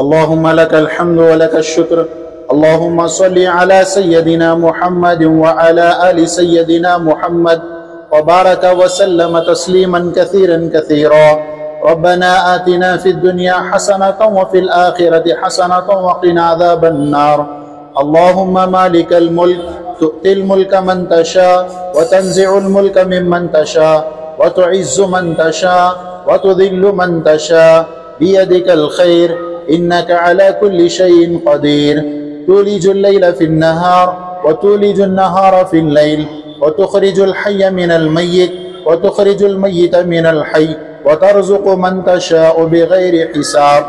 اللهم لك الحمد ولك الشكر. اللهم صل على سيدنا محمد وعلى آل سيدنا محمد. وبارك وسلم تسليما كثيرا كثيرا. ربنا آتنا في الدنيا حسنة وفي الآخرة حسنة وقنا عذاب النار. اللهم مالك الملك تؤتي الملك من تشاء وتنزع الملك ممن تشاء وتعز من تشاء وتذل من تشاء. بيدك الخير إنك على كل شيء قدير. تولج الليل في النهار وتولج النهار في الليل وتخرج الحي من الميت وتخرج الميت من الحي وترزق من تشاء بغير حساب.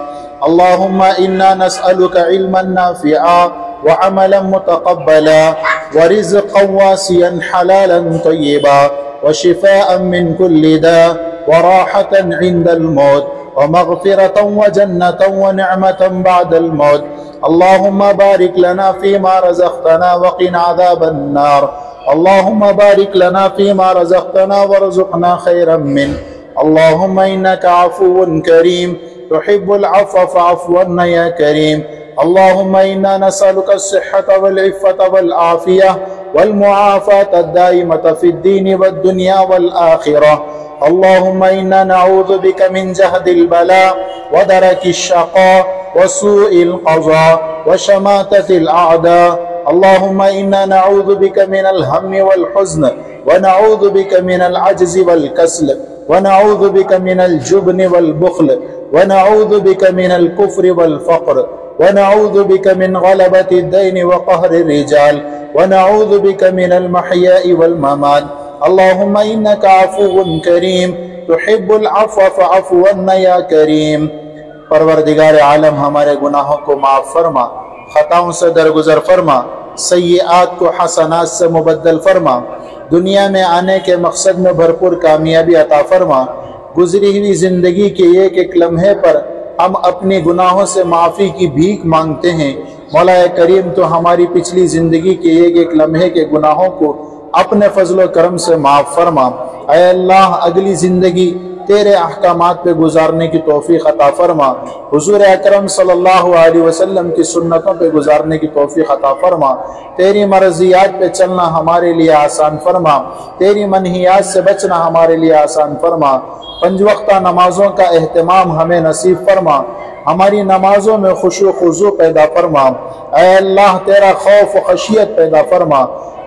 اللهم إنا نسألك علما نافعا وعملا متقبلا ورزقا واسيا حلالا طيبا وشفاء من كل داء وراحة عند الموت. ومغفرة وجنة ونعمة بعد الموت. اللهم بارك لنا فيما رزقتنا وقنا عذاب النار. اللهم بارك لنا فيما رزقتنا وارزقنا خيرا منه. اللهم إنك عفو كريم. تحب العفو فاعف عنا يا كريم. اللهم إنا نسألك الصحة والعفة والعافية. والمعافاة الدائمة في الدين والدنيا والآخرة. اللهم إنا نعوذ بك من جهد البلاء ودرك الشقاء وسوء القضاء وشماتة الأعداء. اللهم إنا نعوذ بك من الهم والحزن ونعوذ بك من العجز والكسل ونعوذ بك من الجبن والبخل ونعوذ بك من الكفر والفقر ونعوذ بك من غلبة الدين وقهر الرجال، ونعوذ بك من المحياء والممات. اللهم إنك عفو كريم، تحب العفو فعفو عنا يا كريم. پروردگار عالم، ہمارے گناہوں کو معاف فرما، خطاؤں سے درگزر فرما، سیئات کو حسنات سے مبدل فرما، دنیا میں آنے کے مقصد میں بھرپور کامیابی عطا فرما، گزری ہوئی زندگی کے ایک ایک لمحے پر ہم اپنے گناہوں سے معافی کی بھیک مانگتے ہیں۔ مولا کریم تو ہماری پچھلی زندگی کے ایک ایک لمحے کے گناہوں کو اپنے فضل و کرم سے معاف فرما۔ اے اللہ، اگلی زندگی تیرے احکامات پہ گزارنے کی توفیق عطا فرما۔ حضور اکرم صلی اللہ علیہ وسلم کی سنتوں پہ گزارنے کی توفیق عطا فرما۔ تیری مرضیات پہ چلنا ہمارے لیے آسان فرما۔ تیری منحیات سے بچنا ہمارے لیے آسان فرما۔ پنج وقتہ نمازوں کا اہتمام ہمیں نصیب فرما۔ ہماری نمازوں میں خوش و خضو پیدا فرما۔ اے اللہ، تیرا خوف و خشیت پیدا فرما۔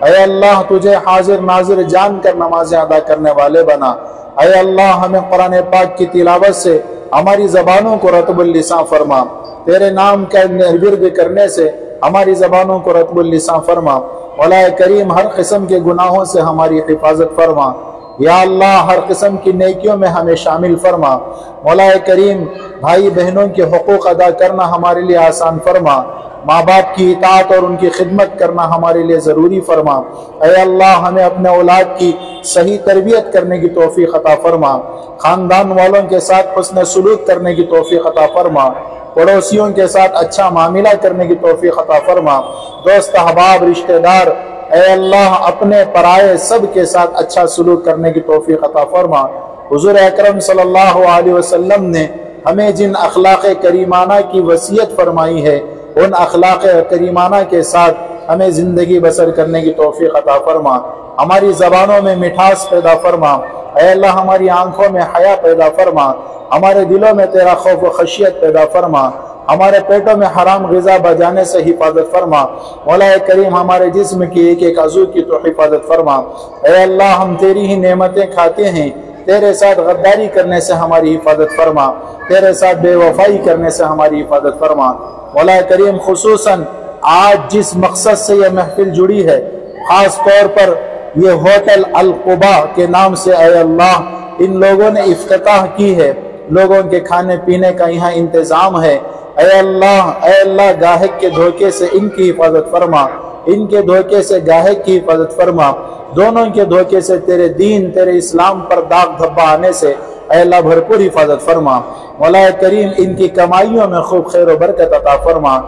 اے اللہ، تجھے حاضر ناظر جان کر نمازیں ادا کرنے والے بنا۔ اے اللہ، ہمیں قرآن پاک کی تلاوت سے، ہماری زبانوں کو رتب اللسان فرما۔ تیرے نام کا ورد کرنے سے ہماری زبانوں کو رتب اللسان فرما۔ مولا کریم، ہر قسم کے گناہوں سے ہماری حفاظت فرما۔ یا اللہ، ہر قسم کی نیکیوں میں ہمیں شامل فرما۔ مولا کریم، بھائی بہنوں کے حقوق ادا کرنا ہمارے لیے آسان فرما۔ ماں باپ کی اطاعت اور ان کی خدمت کرنا ہمارے لیے ضروری فرما۔ اے اللہ، ہمیں اپنے اولاد کی صحیح تربیت کرنے کی توفیق عطا فرما، خاندان والوں کے ساتھ حسن سلوک کرنے کی توفیق عطا فرما، پڑوسیوں کے ساتھ اچھا معاملہ کرنے کی توفیق عطا فرما۔ دوست احباب، رشتہ دار، اے اللہ، اپنے پرائے سب کے ساتھ اچھا سلوک کرنے کی توفیق عطا فرما۔ حضور اکرم صلی اللہ علیہ وسلم نے ہمیں جن اخلاق کریمانہ کی وصیت فرمائی ہے، ان اخلاق کریمانہ کے ساتھ ہمیں زندگی بسر کرنے کی توفیق عطا فرما۔ ہماری زبانوں میں مٹھاس پیدا فرما۔ اے اللہ، ہماری آنکھوں میں حیا پیدا فرما۔ ہمارے دلوں میں تیرا خوف و خشیت پیدا فرما۔ ہمارے پیٹوں میں حرام غذا بجانے سے حفاظت فرما۔ مولا کریم، ہمارے جسم کی ایک ایک عضو کی تو حفاظت فرما۔ اے اللہ، ہم تیری ہی نعمتیں کھاتے ہیں۔ تیرے ساتھ غداری کرنے سے ہماری حفاظت فرما۔ تیرے ساتھ بے وفائی کرنے سے ہماری حفاظت فرما۔ مولا کریم، خصوصاً آج جس مقصد سے یہ محفل جڑی ہے، خاص طور پر یہ ہوٹل القبا کے نام سے اے اللہ، ان لوگوں نے افتتاح کی ہے۔ لوگوں کے کھانے پینے کا یہاں انتظام ہے۔ اے اللہ اے اللہ، گاہک کے دھوکے سے ان کی حفاظت فرما۔ ان کے دھوکے سے گاہک کی حفاظت فرما۔ دونوں کے دھوکے سے تیرے دین، تیرے اسلام پر داغ دھبا آنے سے اے اللہ بھرپور حفاظت فرما۔ مولا کریم ان کی کمائیوں میں خوب خیر و برکت عطا فرما۔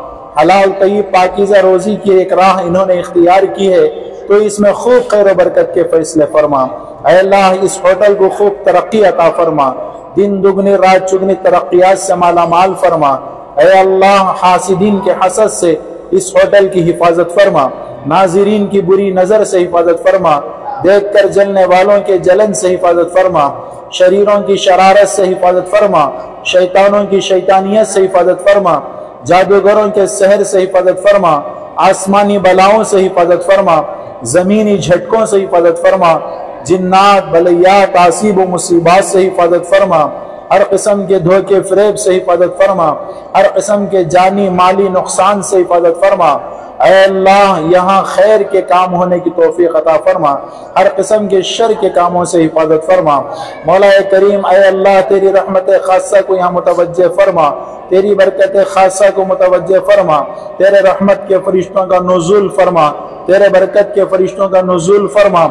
حلال، طیب، پاکیزہ روزی کی ایک راہ انہوں نے اختیار کی ہے۔ تو اس میں خوب خیر و برکت کے فیصلے فرما۔ اے اللہ، اس ہوٹل کو خوب ترقی عطا فرما۔ دن دگنی، رات چگنی ترقیات سے مالا مال فرما۔ اے اللہ، حاسدین کے حسد سے اس ہوٹل کی حفاظت فرما۔ ناظرین کی بری نظر سے حفاظت فرما۔ دیکھ کر جلنے والوں کے جلن سے حفاظت فرما۔ شریروں کی شرارت سے حفاظت فرما۔ شیطانوں کی شیطانیت سے حفاظت فرما۔ جادوگروں کے سحر سے حفاظت فرما۔ آسمانی بلاؤں سے حفاظت فرما۔ زمینی جھٹکوں سے حفاظت فرما جنات بلیات آصیب و مصیبات سے حفاظت فرما۔ ہر قسم کے دھوکے فریب سے حفاظت فرما، ہر قسم کے جانی مالی نقصان سے حفاظت فرما۔ اے اللہ، یہاں خیر کے کام ہونے کی توفیق عطا فرما۔ ہر قسم کے شر کے کاموں سے حفاظت فرما۔ مولا کریم، اے اللہ، تیری رحمت خاصہ کو یہاں متوجہ فرما۔ تیری برکت خاصہ کو متوجہ فرما۔ تیرے رحمت کے فرشتوں کا نزول فرما۔ تیرے برکت کے فرشتوں کا نزول فرما۔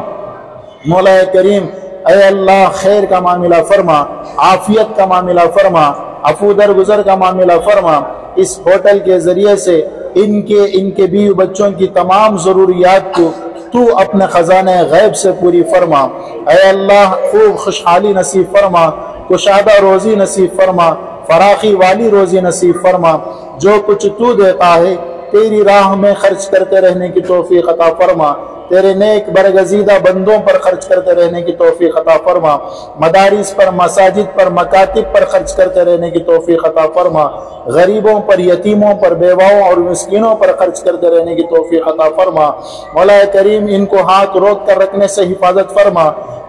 مولا کریم اے اللہ، خیر کا معاملہ فرما، عافیت کا معاملہ فرما افو گزر کا معاملہ فرما۔ اس ہوٹل کے ذریعے سے ان کے ان کے بیو بچوں کی تمام ضروریات کو تو اپنے خزانہ غیب سے پوری فرما۔ اے اللہ، خوب خوشحالی نصیب فرما، کشادہ روزی نصیب فرما، فراخی والی روزی نصیب فرما۔ جو کچھ تو دیتا ہے تیری راہ میں خرچ کرتے رہنے کی توفیق عطا فرما۔ تیرے نیک برگزیدہ بندوں پر خرچ کرتے رہنے کی توفیق عطا فرما۔ مدارس پر، مساجد پر، مکاتب پر خرچ کرتے رہنے کی توفیق عطا فرما۔ غریبوں پر، یتیموں پر، بیواؤں اور مسکینوں پر خرچ کرتے رہنے کی توفیق عطا فرما۔ مولا کریم ان کو ہاتھ روک کر رکھنے سے حفاظت فرما۔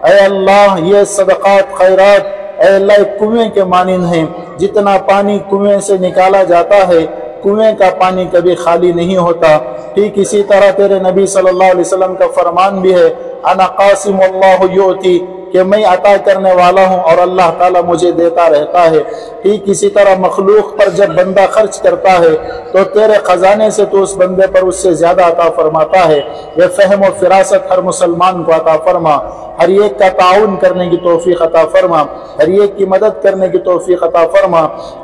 اے اللہ، یہ صدقات، خیرات اے اللہ کنویں کے مانند ہیں۔ جتنا پانی کنویں سے نکالا جاتا ہے کنویں کا پانی کبھی خالی نہیں ہوتا۔ ٹھیک اسی طرح تیرے نبی صلی اللہ علیہ وسلم کا فرمان بھی ہے، انا قاسم اللہ یوتی کہ میں عطا کرنے والا ہوں اور اللہ تعالیٰ مجھے دیتا رہتا ہے۔ ٹھیک اسی طرح مخلوق پر جب بندہ خرچ کرتا ہے تو تیرے خزانے سے تو اس بندے پر اس سے زیادہ عطا فرماتا ہے۔ یہ فہم و فراست ہر مسلمان کو عطا فرما۔ ہر ایک کا تعاون کرنے کی توفیق عطا فرما۔ ہر ایک کی مدد کرنے کی توفیق عطا فرما۔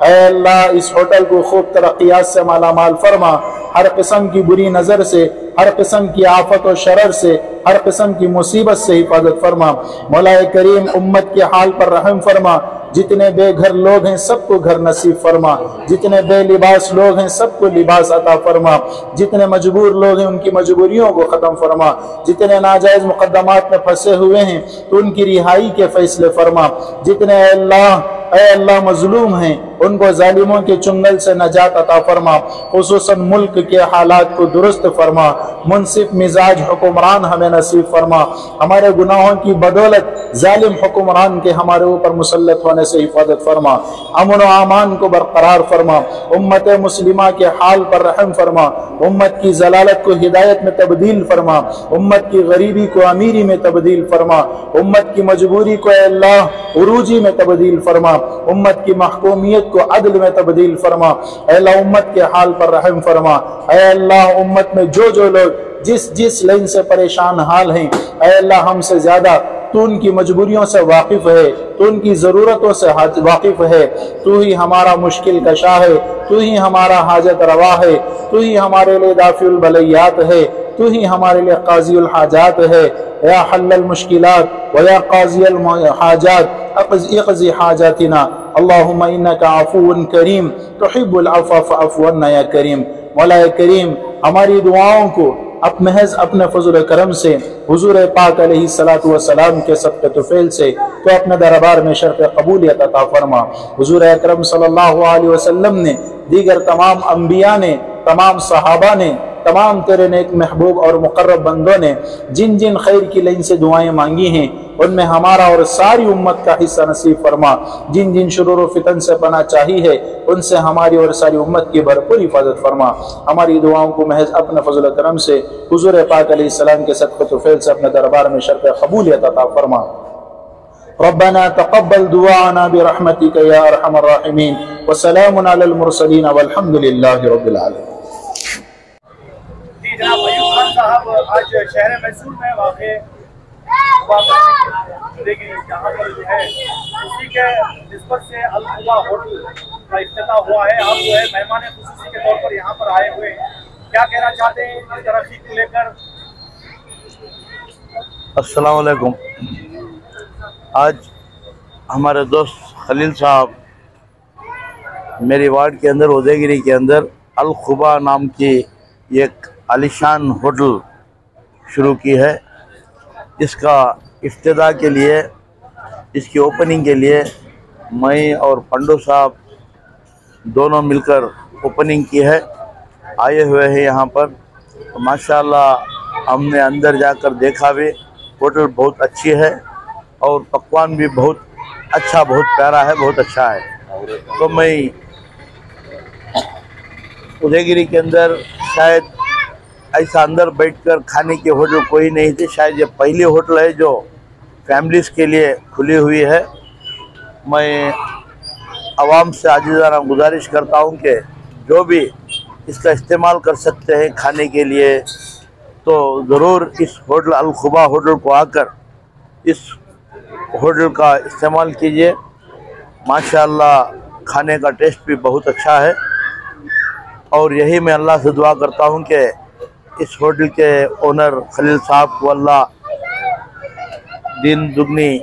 اے اللہ، اس ہوٹل کو خوب ترقیات سے مالا مال فرما۔ ہر قسم کی بری نظر سے، ہر قسم کی آفت و شرر سے، ہر قسم کی مصیبت سے حفاظت فرما۔ مولا کریم امت کے حال پر رحم فرما۔ جتنے بے گھر لوگ ہیں سب کو گھر نصیب فرما۔ جتنے بے لباس لوگ ہیں سب کو لباس عطا فرما۔ جتنے مجبور لوگ ہیں ان کی مجبوریوں کو ختم فرما۔ جتنے ناجائز مقدمات میں پھنسے ہوئے ہیں تو ان کی رہائی کے فیصلے فرما۔ جتنے اے اللہ اے اللہ مظلوم ہیں ان کو ظالموں کے چنگل سے نجات عطا فرما، خصوصاً ملک کے حالات کو درست فرما، منصف مزاج حکمران ہمیں نصیب فرما۔ ہمارے گناہوں کی بدولت ظالم حکمران کے ہمارے اوپر مسلط ہونے سے حفاظت فرما۔ امن و امان کو برقرار فرما۔ امت مسلمہ کے حال پر رحم فرما۔ امت کی ضلالت کو ہدایت میں تبدیل فرما۔ امت کی غریبی کو امیری میں تبدیل فرما۔ امت کی مجبوری کو اے اللہ عروجی میں تبدیل فرما۔ امت کی محکومیت کو عدل میں تبدیل فرما۔ اے اللہ امت کے حال پر رحم فرما۔ اے اللہ امت میں جو جو لوگ جس جس لائن سے پریشان حال ہیں، اے اللہ ہم سے زیادہ تو ان کی مجبوریوں سے واقف ہے، تو ان کی ضرورتوں سے واقف ہے۔ تو ہی ہمارا مشکل کشا ہے، تو ہی ہمارا حاجت روا ہے، تو ہی ہمارے لیے دافع البلیات ہے، تو ہی ہمارے لیے قاضی الحاجات ہے۔ یا حل المشکلات و یا قاضی الحاجات اقضی حاجاتنا۔ اللہم انکا عفو کریم تحب العفو فعفونا یا کریم مولا کریم ہماری دعاؤں کو اب محض اپنے فضل کرم سے، حضور پاک علیہ السلام کے صدقہ فیل سے، تو اپنے دربار میں شرف قبولیت عطا فرما۔ حضور اکرم صلی اللہ علیہ وسلم نے دیگر تمام انبیاء نے، تمام صحابہ نے تمام تیرے نیک محبوب اور مقرب بندوں نے جن جن خیر کی لین سے دعائیں مانگی ہیں، ان میں ہمارا اور ساری امت کا حصہ نصیب فرما۔ جن جن شرور و فتن سے پناہ چاہی ہے، ان سے ہماری اور ساری امت کی بھرپور حفاظت فرما۔ ہماری دعاؤں کو محض اپنے فضل کرم سے حضور پاک علیہ السلام کے صدقہ طفیل سے اپنے دربار میں شرف قبولیت عطا فرما۔ ربنا تقبل دعانا برحمتك يا ارحم الراحمين وسلام على المرسلين والحمد لله رب العالمين جی جناب ایوب خان صاحب آج شہر میسور میں واقع لیکن یہاں پر جو ہے، اسی کے نسبت سے الخلا ہوٹل کا افتتاح ہوا ہے۔ آپ جو ہے، مہمان خصوصی کے طور پر یہاں پر آئے ہوئے کیا کہنا چاہتے ہیں اس ترقی کو لے کر؟ السلام علیکم۔ آج ہمارے دوست خلیل صاحب میری وارڈ کے اندر ادے گیری کے اندر الخبا نام کی ایک علیشان ہوٹل شروع کی ہے۔ اس کا افتتاح کے لیے، اس کی اوپننگ کے لیے میں اور پنڈو صاحب دونوں مل کر اوپننگ کی ہے۔ آئے ہوئے ہیں یہاں پر۔ ماشاءاللہ ہم نے اندر جا کر دیکھا بھی۔ ہوٹل بہت اچھی ہے اور پکوان بھی بہت اچھا بہت پیارا ہے، بہت اچھا ہے۔ تو میں ادے گیری کے اندر شاید ایسا اندر بیٹھ کر کھانے کی ہوٹل کوئی نہیں تھی شاید یہ پہلی ہوٹل ہے جو فیملیز کے لیے کھلی ہوئی ہے۔ میں عوام سے عاجزانہ گزارش کرتا ہوں کہ جو بھی اس کا استعمال کر سکتے ہیں کھانے کے لیے، تو ضرور اس ہوٹل الخبا ہوٹل کو آ کر اس ہوٹل کا استعمال کیجیے۔ ماشاءاللہ کھانے کا ٹیسٹ بھی بہت اچھا ہے۔ اور یہی میں اللہ سے دعا کرتا ہوں کہ اس ہوٹل کے اونر خلیل صاحب کو اللہ دن دگنی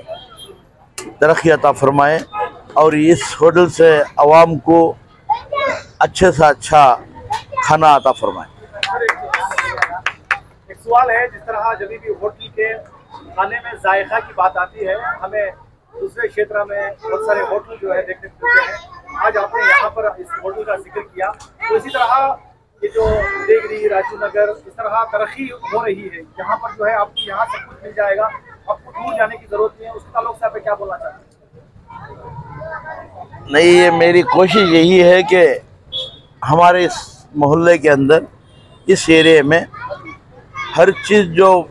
ترقی عطا فرمائے اور اس ہوٹل سے عوام کو اچھے سے اچھا کھانا عطا فرمائے۔ ایک سوال ہے، جس طرح جبھی بھی ہوٹل کے کھانے میں ذائقہ کی بات آتی ہے، ہمیں دوسرے شیتر میں بہت سارے ہوٹل جو ہے دیکھنے کو ملتے ہیں۔ آج آپ نے یہاں پر اس ہوٹل کا ذکر کیا۔ تو اسی طرح جو دیگری، راجو نگر، اس طرح ترقی ہو رہی ہے۔ یہاں پر جو ہے آپ کو یہاں سب کچھ مل جائے گا۔ آپ کو دور جانے کی ضرورت نہیں ہے۔ اس کے تعلق سے آپ کیا بولنا چاہتے ہیں نہیں، یہ میری کوشش یہی ہے کہ ہمارے اس محلے کے اندر، اس ایریے میں ہر چیز جو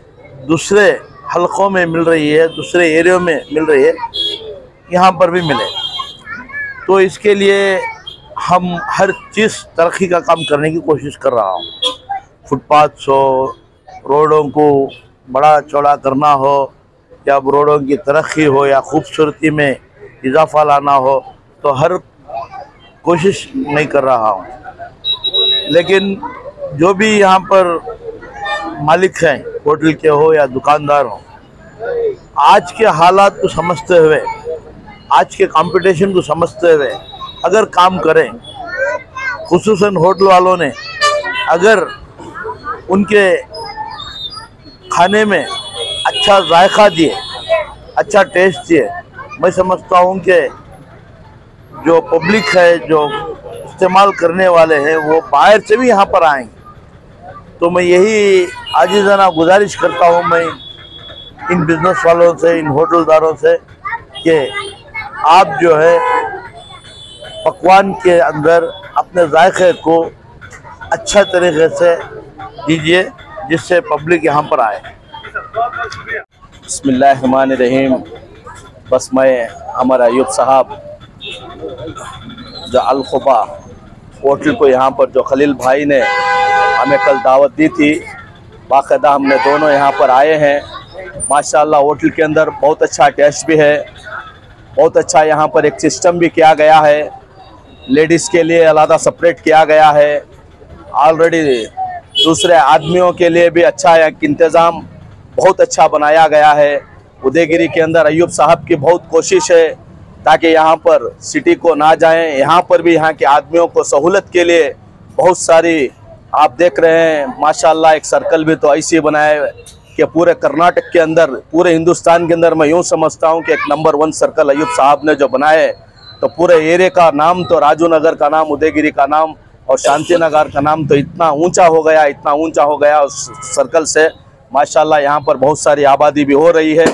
دوسرے حلقوں میں مل رہی ہے، دوسرے ایریوں میں مل رہی ہے، یہاں پر بھی ملے۔ تو اس کے لیے ہم ہر چیز ترقی کا کام کرنے کی کوشش کر رہا ہوں۔ فٹ پاتھ ہو، روڈوں کو بڑا چوڑا کرنا ہو، یا روڈوں کی ترقی ہو، یا خوبصورتی میں اضافہ لانا ہو، تو ہر کوشش نہیں کر رہا ہوں۔ لیکن جو بھی یہاں پر مالک ہیں، ہوٹل کے ہو یا دکاندار ہوں، آج کے حالات کو سمجھتے ہوئے، آج کے کمپٹیشن کو سمجھتے ہوئے اگر کام کریں، خصوصاً ہوٹل والوں نے، اگر ان کے کھانے میں اچھا ذائقہ دیے اچھا ٹیسٹ دیے، میں سمجھتا ہوں کہ جو پبلک ہے، جو استعمال کرنے والے ہیں، وہ باہر سے بھی یہاں پر آئیں۔ گے تو میں یہی عاجزانہ گزارش کرتا ہوں میں ان بزنس والوں سے، ان ہوٹل داروں سے کہ آپ جو ہے پکوان کے اندر اپنے ذائقے کو اچھا طریقے سے دیجیے، جس سے پبلک یہاں پر آئے۔ بسم اللہ الرحمن الرحیم۔ بس میں ہمارا ایوب صاحب، جو الخبا ہوٹل کو یہاں پر جو خلیل بھائی نے ہمیں کل دعوت دی تھی، باقاعدہ ہم نے دونوں یہاں پر آئے ہیں۔ ماشاءاللہ ہوٹل کے اندر بہت اچھا ٹیسٹ بھی ہے۔ بہت اچھا یہاں پر ایک سسٹم بھی کیا گیا ہے۔ لیڈیز کے لیے علیحدہ سپریٹ کیا گیا ہے۔ آلریڈی دوسرے آدمیوں کے لیے بھی اچھا ایک انتظام بہت اچھا بنایا گیا ہے۔ ادے گیری کے اندر ایوب صاحب کی بہت کوشش ہے تاکہ یہاں پر سٹی کو نہ جائیں۔ یہاں پر بھی یہاں کے آدمیوں کو سہولت کے لیے بہت ساری آپ دیکھ رہے ہیں۔ ماشاءاللہ ایک سرکل بھی تو ایسی بنائے کہ پورے کرناٹک کے اندر، پورے ہندوستان کے اندر میں یوں سمجھتا ہوں کہ ایک نمبر ون سرکل ایوب صاحب نے جو بنائے۔ تو پورے ایرے کا نام تو راجو نگر کا نام، ادے گیری کا نام اور شانتی نگر کا نام تو اتنا اونچا ہو گیا، اتنا اونچا ہو گیا اس سرکل سے۔ ماشاءاللہ یہاں پر بہت ساری آبادی بھی ہو رہی ہے۔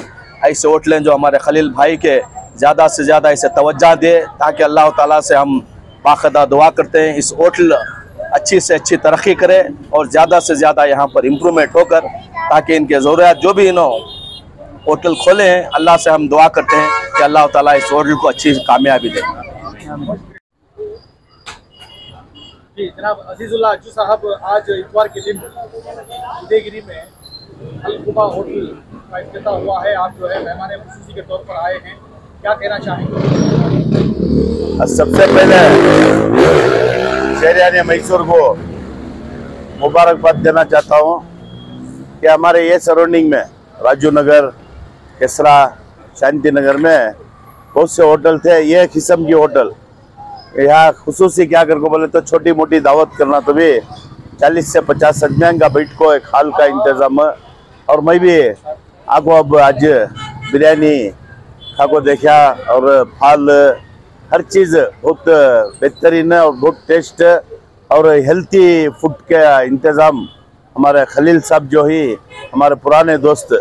ایسے ہوٹلیں جو ہمارے خلیل بھائی کے زیادہ سے زیادہ اسے توجہ دے تاکہ اللہ تعالیٰ سے ہم باقاعدہ دعا کرتے ہیں۔ اس ہوٹل اچھی سے اچھی ترقی کرے اور زیادہ سے زیادہ یہاں پر امپرومنٹ ہو کر تاکہ ان کے ضروریات جو بھی انہوں ہوٹل کھولے ہیں اللہ سے ہم دعا کرتے ہیں۔ کہ اللہ تعالیٰ اس ہوٹل کو اچھی کامیابی دے۔ جی جناب عزیز اللہ اجو صاحب آج اتوار کے دن ادے گیری میں القبا ہوٹل کا افتتاح ہوا ہے آپ جو ہے مہمان خصوصی کے طور پر آئے ہیں۔ کیا کہنا چاہیں گے؟ سب سے پہلے شہریان میسور کو مبارکباد دینا چاہتا ہوں کہ ہمارے یہ سراؤنڈنگ میں راجو نگر کسرا شانتی نگر میں بہت سے ہوٹل تھے، یہ قسم کی ہوٹل۔ یہاں خصوصی کیا کر کو بولے تو چھوٹی موٹی دعوت کرنا تو بھی چالیس سے پچاس آدمیوں کا بیٹھ کو ایک حال کا انتظام۔ اور میں بھی آگو اب آج بریانی کھا کو دیکھا اور پھال ہر چیز بہت بہترین ہے اور بہت ٹیسٹ اور ہیلتھی فوڈ کا انتظام۔ ہمارے خلیل صاحب جو ہی، ہمارے پرانے دوست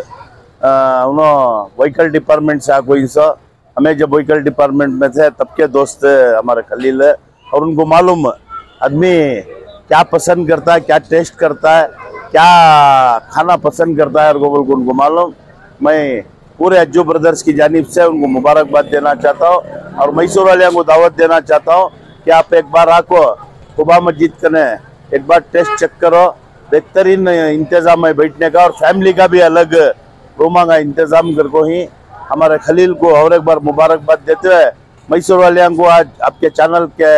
انہوں وہیکل ڈپارٹمنٹ سے آگوئی سا۔ ہمیں جب وہیکل ڈپارٹمنٹ میں تھے تب کے دوست ہمارے خلیل ہے۔ اور ان کو معلوم آدمی کیا پسند کرتا ہے، کیا ٹیسٹ کرتا ہے، کیا کھانا پسند کرتا ہے اور بول کو ان کو معلوم۔ میں پورے اجو بردرز کی جانب سے ان کو مبارکباد دینا چاہتا ہوں۔ اور میسور علیہ کو دعوت دینا چاہتا ہوں کہ آپ ایک بار آ کو مجید مسجد کریں ایک بار ٹیسٹ چیک کرو۔ بہترین انتظام ہے بیٹھنے کا اور فیملی کا بھی الگ روما انتظام کر کو ہی ہمارے خلیل کو اور ایک بار مبارکباد دیتے ہوئے میسور والیاں کو آج آپ کے چینل کے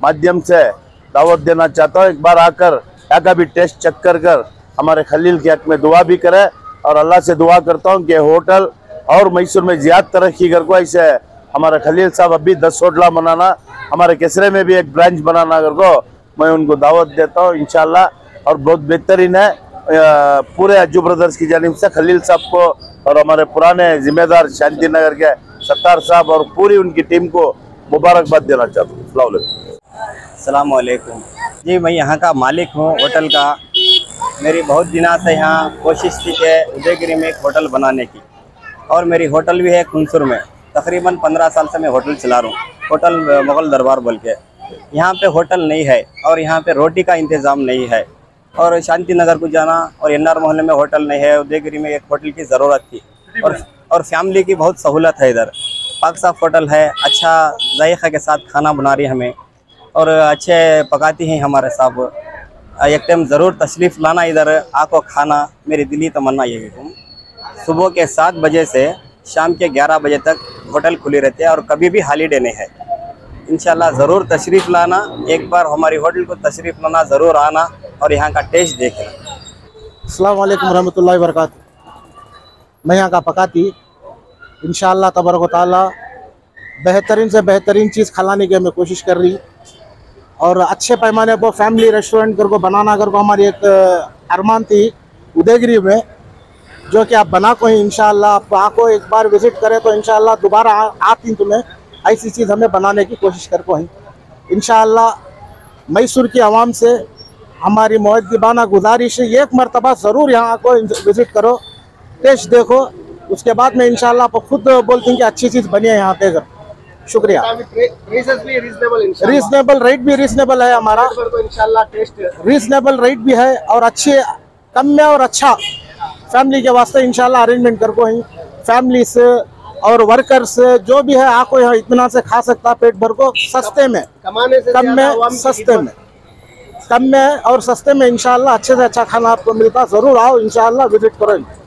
مادھیم سے دعوت دینا چاہتا ہوں۔ ایک بار آ کر یا کا بھی ٹیسٹ چیک کر کر ہمارے خلیل کے حق میں دعا بھی کرے اور اللہ سے دعا کرتا ہوں کہ ہوٹل اور میسور میں زیادہ ترقی کر کو ایسے ہمارے خلیل صاحب ابھی دس ہوٹلا بنانا، ہمارے کسرے میں بھی ایک برانچ بنانا کر کو میں ان کو دعوت دیتا ہوں انشاءاللہ اور بہت بہترین ہے۔ پورے اجو بردرز کی جانب سے خلیل صاحب کو اور ہمارے پرانے ذمہ دار شانتی نگر کے ستار صاحب اور پوری ان کی ٹیم کو مبارکباد دینا چاہتا ہوں السلام علیکم السلام علیکم جی میں یہاں کا مالک ہوں ہوٹل کا میری بہت دنوں سے یہاں کوشش تھی کہ ادے گری میں ایک ہوٹل بنانے کی اور میری ہوٹل بھی ہے کنسر میں تقریباً پندرہ سال سے میں ہوٹل چلا رہا ہوں ہوٹل مغل دربار بول کے یہاں پہ ہوٹل نہیں ہے اور یہاں پہ روٹی کا انتظام نہیں ہے اور شانتی نگر کو جانا اور این آر محلے میں ہوٹل نہیں ہے ادے گری میں ایک ہوٹل کی ضرورت تھی۔ اور اور فیملی کی بہت سہولت ہے ادھر۔ پاک صاف ہوٹل ہے اچھا ذائقہ کے ساتھ کھانا بنا رہی ہمیں۔ اور اچھے پکاتی ہیں ہمارے صاحب۔ ایک ٹائم ضرور تشریف لانا ادھر آ کو کھانا۔ میری دلی تمنا یہ ہوں صبح کے سات بجے سے شام کے گیارہ بجے تک ہوٹل کھلی رہتے ہیں اور کبھی بھی ہالیڈے نہیں ہے۔ انشاءاللہ ضرور تشریف لانا۔ ایک بار ہماری ہوٹل کو تشریف لانا، ضرور آنا۔ اور یہاں کا ٹیسٹ دیکھیں السلام علیکم ورحمۃ اللہ وبرکاتہ۔ میں یہاں کا پکاتی۔ انشاءاللہ تبرک و تعالی بہترین سے بہترین چیز کھلانے کی ہمیں کوشش کر رہی۔ اور اچھے پیمانے پر فیملی ریسٹورنٹ کر کو بنانا کر کو ہماری ایک ارمان تھی ادے گری میں، جو کہ آپ بنا کو ہیں انشاءاللہ آپ آکو ایک بار وزٹ کریں تو انشاءاللہ دوبارہ آتی تمہیں ایسی چیز ہمیں بنانے کی کوشش کر کو ہیں۔ انشاءاللہ میسور کی عوام سے ہماری موت دیبانہ گزارش ہے ایک مرتبہ ضرور یہاں کو وزٹ کرو ٹیسٹ دیکھو۔ اس کے بعد میں انشاءاللہ آپ خود بولتے ہیں کہ اچھی چیز بنی ہے یہاں پہ۔ شکریہ۔ ریزنیبل ریٹ بھی ریزنیبل ہے ہمارا۔ ریزنیبل ریٹ بھی ہے اور اچھے کم میں اور اچھا۔ فیملی کے واسطے انشاءاللہ ارینجمنٹ کر کو ہیں فیملی سے اور ورکر سے جو بھی ہے آ کو یہاں اطمینان سے کھا سکتا پیٹ بھر کو سستے میں۔ کم میں سستے میں۔ کم میں اور سستے میں انشاءاللہ اچھے سے اچھا کھانا آپ کو ملتا ضرور آؤ، انشاءاللہ وزٹ کریں۔